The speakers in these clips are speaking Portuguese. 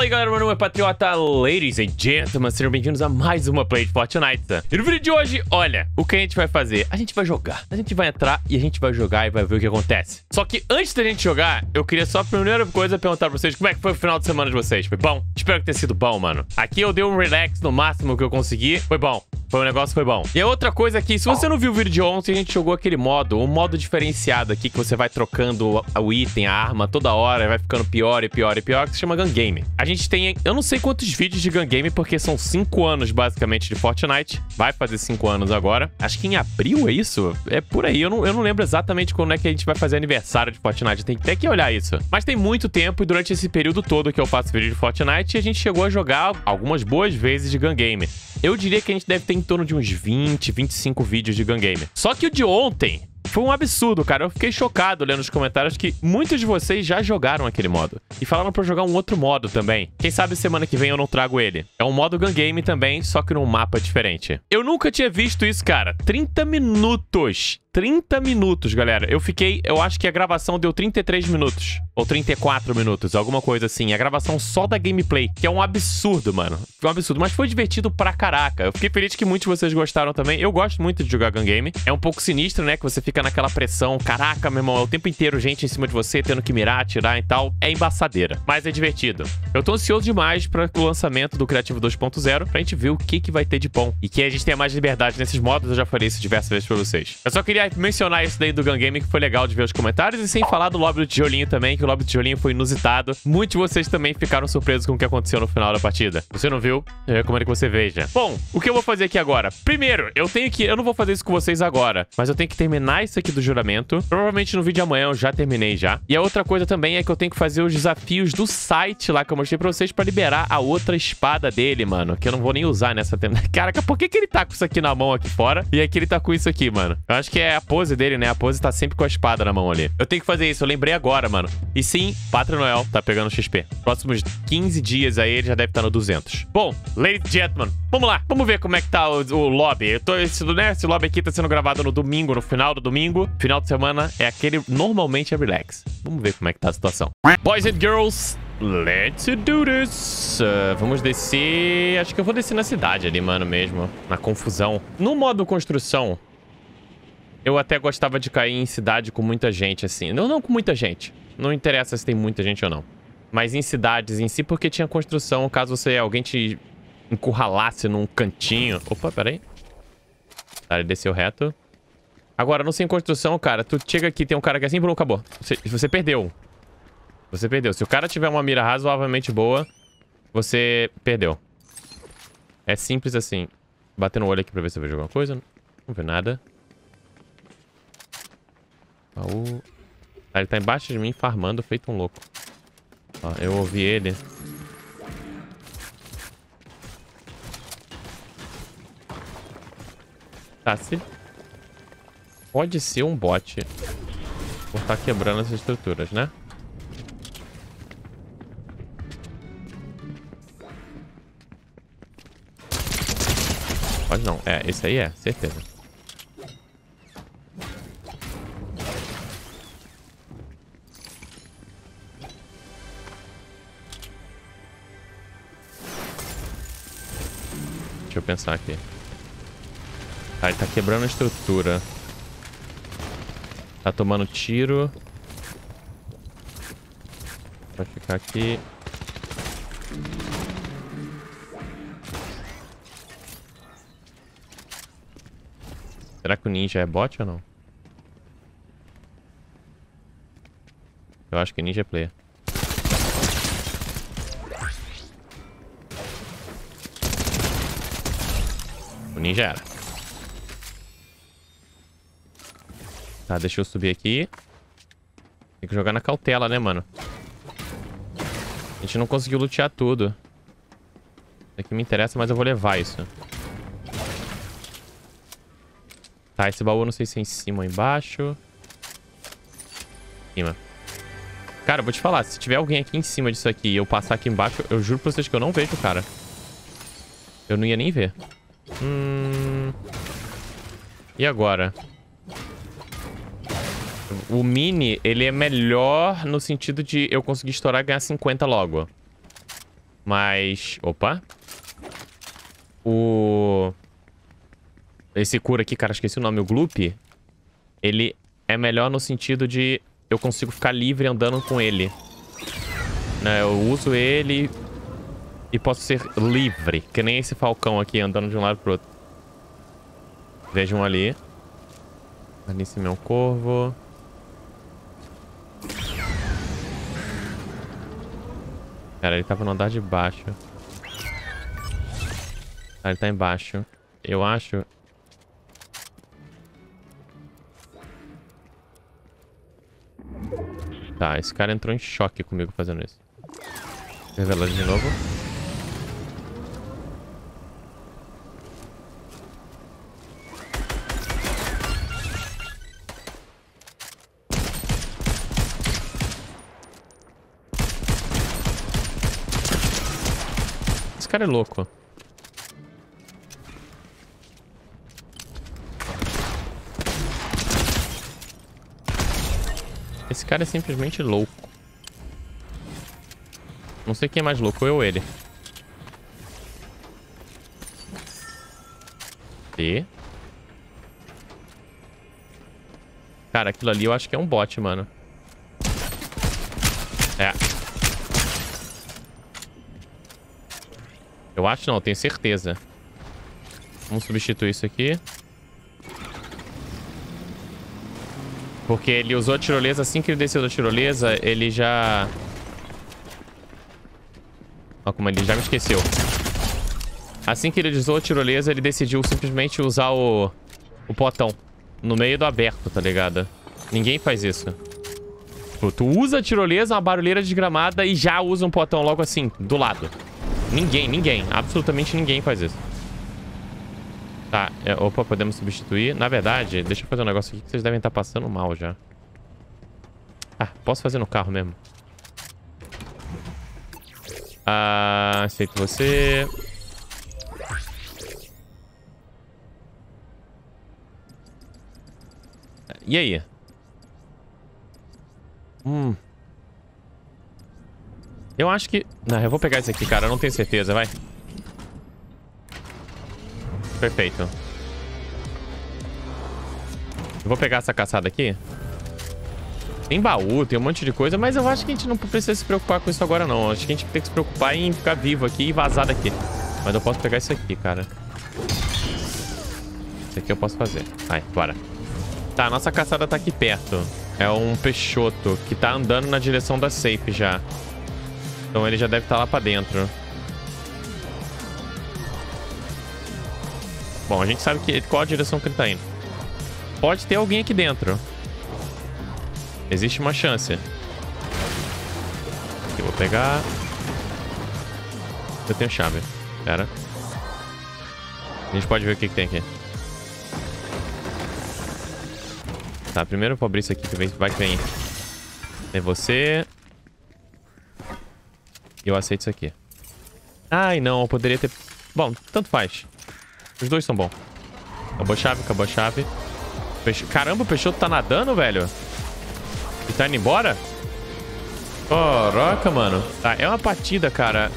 Fala aí galera, meu nome é Patriota, ladies and gentlemen, sejam bem-vindos a mais uma play de Fortnite. E no vídeo de hoje, olha, o que a gente vai fazer? A gente vai jogar, a gente vai entrar e a gente vai jogar e vai ver o que acontece. Só que antes da gente jogar, eu queria só a primeira coisa perguntar pra vocês como é que foi o final de semana de vocês. Foi bom? Espero que tenha sido bom, mano. Aqui eu dei um relax no máximo que eu consegui, foi bom. Foi um negócio, foi bom. E a outra coisa aqui, se você não viu o vídeo de ontem, a gente jogou aquele modo, um modo diferenciado aqui, que você vai trocando o item, a arma toda hora, vai ficando pior e pior e pior, que se chama Gun Game. A gente tem, eu não sei quantos vídeos de Gun Game, porque são 5 anos, basicamente, de Fortnite. Vai fazer 5 anos agora. Acho que em abril é isso? É por aí, eu não, eu não lembro exatamente quando é que a gente vai fazer aniversário de Fortnite. Tem até que olhar isso. Mas tem muito tempo, e durante esse período todo que eu faço vídeo de Fortnite, a gente chegou a jogar algumas boas vezes de Gun Game. Eu diria que a gente deve ter em torno de uns 20, 25 vídeos de Gun Game. Só que o de ontem foi um absurdo, cara. Eu fiquei chocado lendo os comentários que muitos de vocês já jogaram aquele modo. E falaram pra eu jogar um outro modo também. Quem sabe semana que vem eu não trago ele. É um modo gun game também, só que num mapa diferente. Eu nunca tinha visto isso, cara. 30 minutos 30 minutos, galera. Eu fiquei, eu acho que a gravação deu 33 minutos. Ou 34 minutos, alguma coisa assim. A gravação só da gameplay, que é um absurdo, mano. Foi um absurdo, mas foi divertido pra caraca. Eu fiquei feliz que muitos de vocês gostaram também. Eu gosto muito de jogar gun game. É um pouco sinistro, né? Que você fica naquela pressão. Caraca, meu irmão, é o tempo inteiro gente em cima de você, tendo que mirar, atirar e tal. É embaçadeira, mas é divertido. Eu tô ansioso demais para o lançamento do Criativo 2.0, pra gente ver o que, que vai ter de bom. E que a gente tenha mais liberdade nesses modos. Eu já falei isso diversas vezes pra vocês. Eu só queria queria mencionar isso daí do Gun Game, que foi legal de ver os comentários. E sem falar do lobby do tijolinho também, que o lobby do tijolinho foi inusitado. Muitos de vocês também ficaram surpresos com o que aconteceu no final da partida. Você não viu, eu recomendo que você veja. Bom, o que eu vou fazer aqui agora? Primeiro, eu tenho que... Eu não vou fazer isso com vocês agora, mas eu tenho que terminar isso aqui do juramento. Provavelmente no vídeo de amanhã eu já terminei já. E a outra coisa também é que eu tenho que fazer os desafios do site lá que eu mostrei pra vocês pra liberar a outra espada dele, mano. Que eu não vou nem usar nessa... Caraca, por que, que ele tá com isso aqui na mão aqui fora? E aqui ele tá com isso aqui, mano. Eu acho que é a pose dele, né? A pose tá sempre com a espada na mão ali. Eu tenho que fazer isso, eu lembrei agora, mano. E sim, Pátria Noel tá pegando XP. Próximos 15 dias aí, ele já deve estar tá no 200. Bom, and gentlemen, vamos lá. Vamos ver como é que tá o, o lobby. Eu tô, esse, né, esse lobby aqui tá sendo gravado no domingo, no final do domingo. Final de semana é aquele, normalmente é relax. Vamos ver como é que tá a situação. Boys and girls, Let's do this. Uh, vamos descer... Acho que eu vou descer na cidade ali, mano, mesmo. Na confusão. No modo construção, eu até gostava de cair em cidade com muita gente, assim. Não, não com muita gente. Não interessa se tem muita gente ou não. Mas em cidades em si, porque tinha construção, caso você alguém te encurralasse num cantinho. Opa, peraí. Tá, ele desceu reto. Agora, não sem construção, cara, tu chega aqui, tem um cara que é assim, pronto, acabou. Você, você perdeu. Você perdeu. Se o cara tiver uma mira razoavelmente boa, você perdeu. É simples assim. Bater no olho aqui pra ver se eu vejo alguma coisa. Não vê nada. Baú... Ele tá embaixo de mim farmando feito um louco. Ó, eu ouvi ele. Tá, se... Pode ser um bot. Por estar tá quebrando as estruturas, né? Pode não. É, esse aí é, certeza. Eu pensar aqui. Tá, ele tá quebrando a estrutura. Tá tomando tiro. Vai ficar aqui. Será que o ninja é bot ou não? Eu acho que ninja é player. O ninja era. Tá, deixa eu subir aqui. Tem que jogar na cautela, né, mano? A gente não conseguiu lutear tudo. Isso aqui me interessa, mas eu vou levar isso. Tá, esse baú eu não sei se é em cima ou embaixo. Em cima. Cara, eu vou te falar, se tiver alguém aqui em cima disso aqui e eu passar aqui embaixo, eu juro pra vocês que eu não vejo cara. Eu não ia nem ver. Hum... E agora? O mini, ele é melhor no sentido de eu conseguir estourar e ganhar 50 logo. Mas... Opa. O... Esse cura aqui, cara, esqueci o nome. O Gloop. Ele é melhor no sentido de... Eu consigo ficar livre andando com ele. Né, eu uso ele e posso ser livre. Que nem esse falcão aqui, andando de um lado pro outro. Vejam ali. Ali em cima é um corvo. Cara, ele tava no andar de baixo. Ah, ele tá embaixo. Eu acho... Tá, esse cara entrou em choque comigo fazendo isso. Revela de novo. Cara é louco. Esse cara é simplesmente louco. Não sei quem é mais louco, eu ou ele. E... Cara, aquilo ali eu acho que é um bot, mano. É. Eu acho não, tenho certeza. Vamos substituir isso aqui. Porque ele usou a tirolesa, assim que ele desceu da tirolesa, ele já... Olha como ele já me esqueceu. Assim que ele usou a tirolesa, ele decidiu simplesmente usar o, o potão. No meio do aberto, tá ligado? Ninguém faz isso. Tipo, tu usa a tirolesa, uma barulheira desgramada e já usa um potão logo assim, do lado. Ninguém, ninguém. Absolutamente ninguém faz isso. Tá, é, opa, podemos substituir. Na verdade, deixa eu fazer um negócio aqui que vocês devem estar passando mal já. Ah, posso fazer no carro mesmo. Ah, aceito você. E aí? Hum. Eu acho que... Não, eu vou pegar esse aqui, cara. Eu não tenho certeza, vai. Perfeito. Eu vou pegar essa caçada aqui. Tem baú, tem um monte de coisa, mas eu acho que a gente não precisa se preocupar com isso agora, não. Acho que a gente tem que se preocupar em ficar vivo aqui e vazar daqui. Mas eu posso pegar isso aqui, cara. Isso aqui eu posso fazer. Vai, bora. Tá, nossa caçada tá aqui perto. É um peixoto que tá andando na direção da safe já. Então ele já deve estar tá lá pra dentro. Bom, a gente sabe que, qual a direção que ele tá indo. Pode ter alguém aqui dentro. Existe uma chance. Aqui, vou pegar. Eu tenho chave. Pera. A gente pode ver o que, que tem aqui. Tá, primeiro eu vou abrir isso aqui que vai que vem. Tem você. Eu aceito isso aqui. Ai, não, eu poderia ter... Bom, tanto faz. Os dois são bons. Acabou a chave, acabou a chave. Peixe... Caramba, o Peixoto tá nadando, velho. E tá indo embora? Caraca, mano. Tá, é uma partida, cara.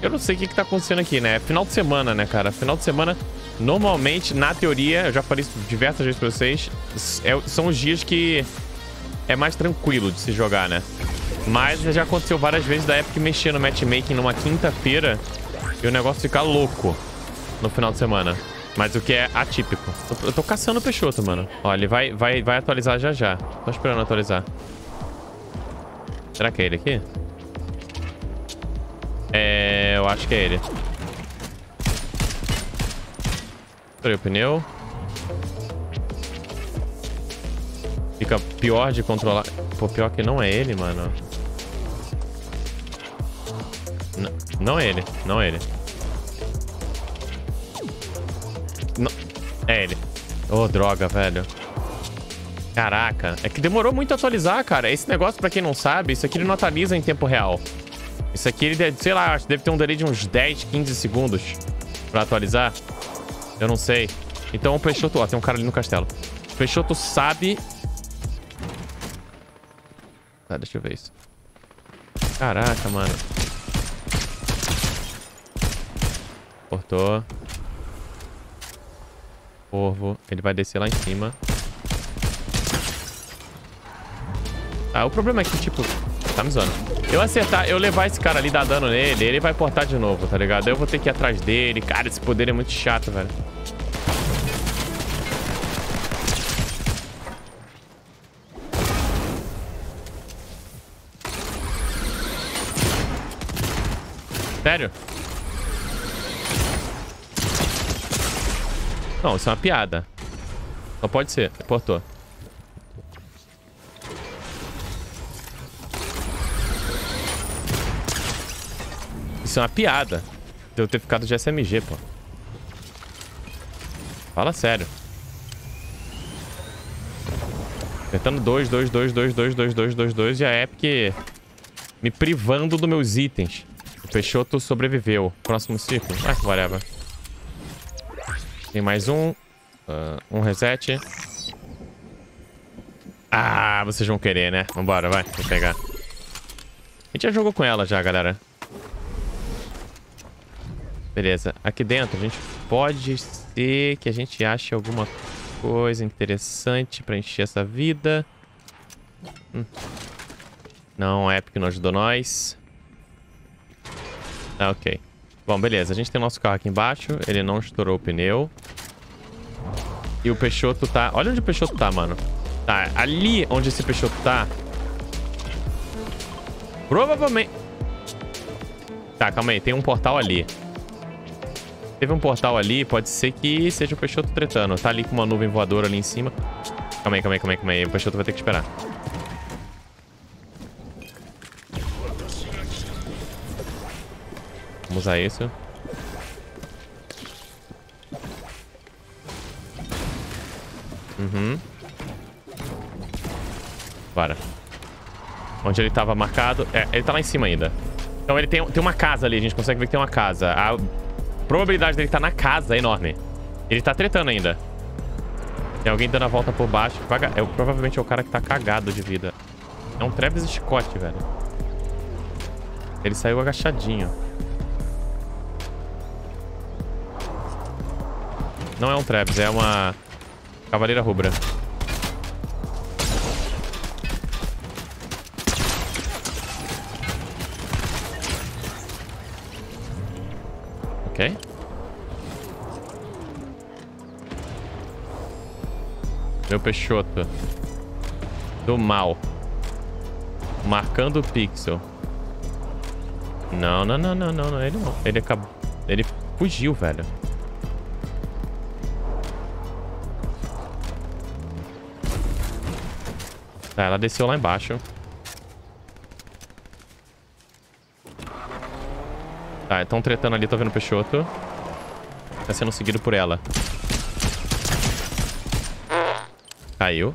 Eu não sei o que, que tá acontecendo aqui, né? Final de semana, né, cara? Final de semana, normalmente, na teoria, eu já falei isso diversas vezes pra vocês, é, são os dias que é mais tranquilo de se jogar, né? Mas já aconteceu várias vezes da época mexia no matchmaking numa quinta-feira e o negócio ficar louco no final de semana. Mas o que é atípico. Eu tô caçando o Peixoto, mano. Ó, ele vai, vai, vai atualizar já já. Tô esperando atualizar. Será que é ele aqui? É... Eu acho que é ele. Estourei o pneu. Fica pior de controlar. Pô, pior que não é ele, mano. Não ele. Não ele. Não. É ele. Ô, oh, droga, velho. Caraca. É que demorou muito a atualizar, cara. Esse negócio, pra quem não sabe, isso aqui ele não atualiza em tempo real. Isso aqui, ele deve, sei lá, deve ter um delay de uns 10, 15 segundos pra atualizar. Eu não sei. Então o Peixoto... Ó, tem um cara ali no castelo. O Peixoto sabe... Tá, deixa eu ver isso. Caraca, mano. Cortou. Corvo. Ele vai descer lá em cima. Ah, o problema é que, tipo... Tá me zoando. Eu acertar, eu levar esse cara ali, dar dano nele, ele vai portar de novo, tá ligado? Eu vou ter que ir atrás dele. Cara, esse poder é muito chato, velho. Sério? Não, isso é uma piada. Só pode ser. Portou. Isso é uma piada. De eu ter ficado de SMG, pô. Fala sério. Apertando 2, 2, 2, 2, 2, 2, 2, 2, 2 e a Epic me privando dos meus itens. O Peixoto sobreviveu. Próximo ciclo. Ah, whatever. Tem mais um. Uh, um reset. Ah, vocês vão querer, né? Vambora, vai. Vou pegar. A gente já jogou com ela já, galera. Beleza. Aqui dentro a gente pode ser que a gente ache alguma coisa interessante pra encher essa vida. Hum. Não, a Epic não ajudou nós. Ah, ok. Bom, beleza. A gente tem nosso carro aqui embaixo. Ele não estourou o pneu. E o Peixoto tá... Olha onde o Peixoto tá, mano. Tá, ali onde esse Peixoto tá... Provavelmente... Tá, calma aí. Tem um portal ali. Teve um portal ali. Pode ser que seja o Peixoto tretando. Tá ali com uma nuvem voadora ali em cima. Calma aí, calma aí, calma aí, calma aí. O Peixoto vai ter que esperar. Vamos usar isso. Uhum. Bora. Onde ele tava marcado... É, ele tá lá em cima ainda. Então ele tem, tem uma casa ali. A gente consegue ver que tem uma casa. A probabilidade dele estar tá na casa é enorme. Ele tá tretando ainda. Tem alguém dando a volta por baixo. É, provavelmente é o cara que tá cagado de vida. É um Travis Scott, velho. Ele saiu agachadinho. Não é um Traps, é uma Cavaleira Rubra. Ok. Meu Peixoto. Do mal. Marcando o pixel. Não, não, não, não, não, Ele não. Ele acabou. Ele fugiu, velho. Tá, ela desceu lá embaixo. Tá, estão tretando ali, tô vendo o Peixoto. Tá sendo seguido por ela. Caiu.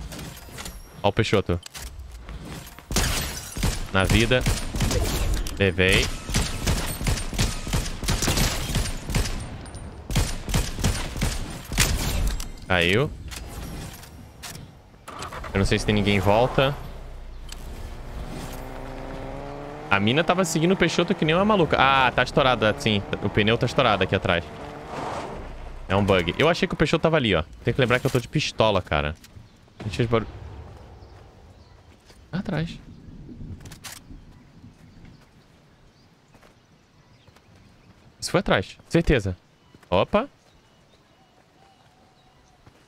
Ó o Peixoto. Na vida. Levei. Caiu. Eu não sei se tem ninguém em volta. A mina tava seguindo o Peixoto que nem uma maluca. Ah, tá estourada, sim. O pneu tá estourado aqui atrás. É um bug. Eu achei que o Peixoto tava ali, ó. Tem que lembrar que eu tô de pistola, cara. Deixa de barulho. Atrás. Isso foi atrás. Certeza. Opa.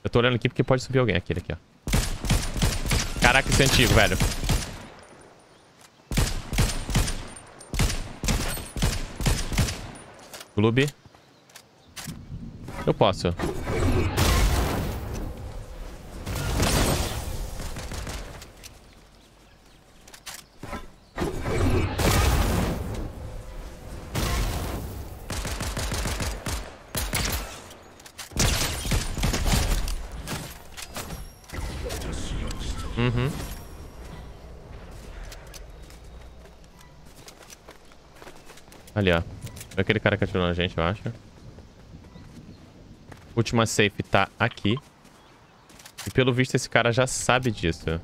Eu tô olhando aqui porque pode subir alguém. Aquele aqui, ó. Caraca, esse é antigo, velho. Clube. Eu posso. Ali, ó. Aquele cara que atirou na gente, eu acho. Última safe tá aqui. E pelo visto esse cara já sabe disso.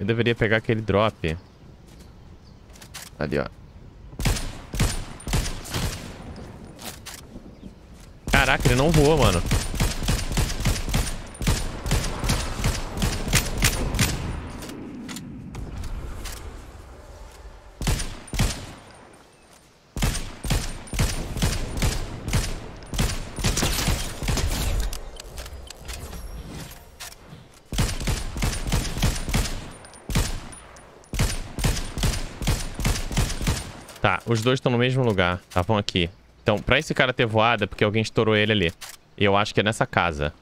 Eu deveria pegar aquele drop. Ali, ó. Caraca, ele não voa, mano. Os dois estão no mesmo lugar. Estavam aqui. Então, pra esse cara ter voado é porque alguém estourou ele ali. E eu acho que é nessa casa.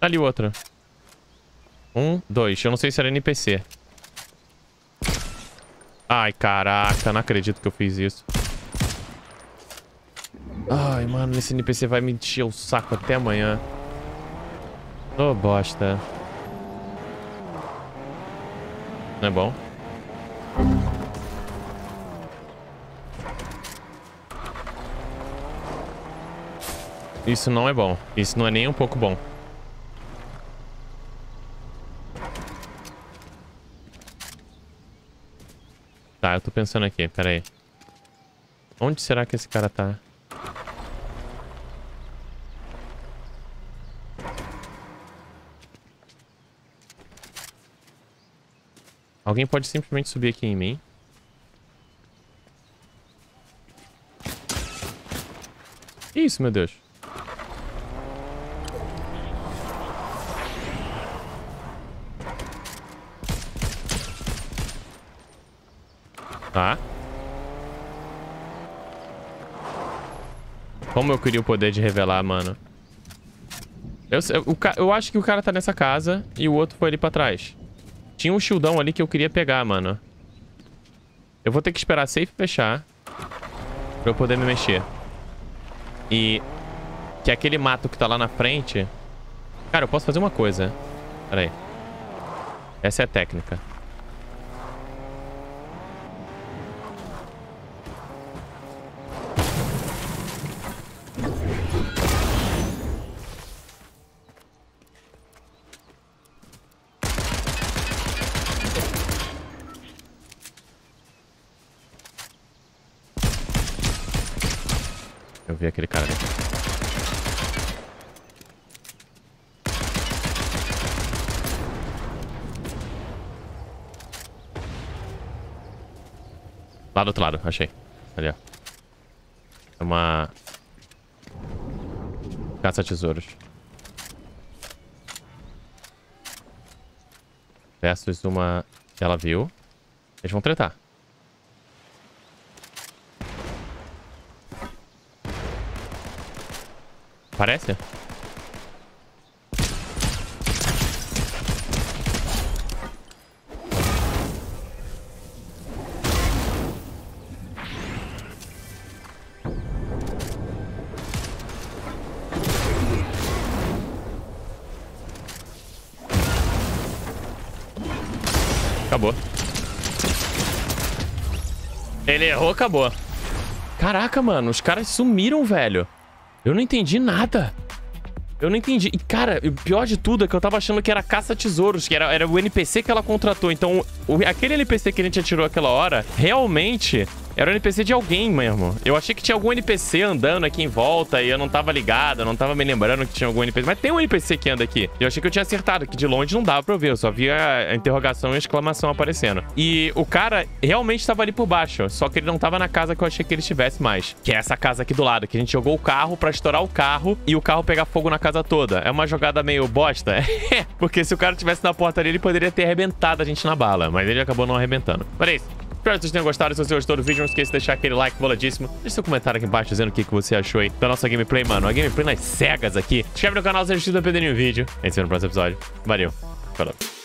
Ali o outro. Um, dois. Eu não sei se era NPC. Ai, caraca. Não acredito que eu fiz isso. Ai, mano. Esse NPC vai me encher o saco até amanhã. Ô, oh, bosta. Não é bom? Isso não é bom. Isso não é nem um pouco bom. Tá, eu tô pensando aqui. Pera aí. Onde será que esse cara tá? Alguém pode simplesmente subir aqui em mim. Isso, meu Deus? Tá. Como eu queria o poder de revelar, mano. Eu, eu, eu acho que o cara tá nessa casa e o outro foi ali pra trás. Tinha um shieldão ali que eu queria pegar, mano. Eu vou ter que esperar a safe fechar. Pra eu poder me mexer. E... Que aquele mato que tá lá na frente... Cara, eu posso fazer uma coisa. Pera aí. Essa é a técnica. Lá do outro lado, achei. Ali, ó. É uma... Caça-tesouros. Versus uma ela viu. Eles vão tretar. Parece? Acabou. Ele errou, acabou. Caraca, mano. Os caras sumiram, velho. Eu não entendi nada. Eu não entendi. E, cara, o pior de tudo é que eu tava achando que era caça-tesouros, que era, era o NPC que ela contratou. Então, o, aquele NPC que a gente atirou aquela hora, realmente era o NPC de alguém mesmo. Eu achei que tinha algum NPC andando aqui em volta e eu não tava ligado, não tava me lembrando que tinha algum NPC. Mas tem um NPC que anda aqui. Eu achei que eu tinha acertado, que de longe não dava pra eu ver. Eu só via a interrogação e a exclamação aparecendo. E o cara realmente tava ali por baixo. Só que ele não tava na casa que eu achei que ele estivesse mais. Que é essa casa aqui do lado, que a gente jogou o carro pra estourar o carro e o carro pegar fogo na casa toda. É uma jogada meio bosta. É, porque se o cara tivesse na porta ali, ele poderia ter arrebentado a gente na bala. Mas ele acabou não arrebentando. Mas é isso. Espero que vocês tenham gostado. Se você gostou do vídeo, não esqueça de deixar aquele like boladíssimo. Deixe seu comentário aqui embaixo dizendo o que, que você achou aí da nossa gameplay, mano. A gameplay nas cegas aqui. Se inscreve no canal se não perder nenhum vídeo. A gente se vê no próximo episódio. Valeu. Falou.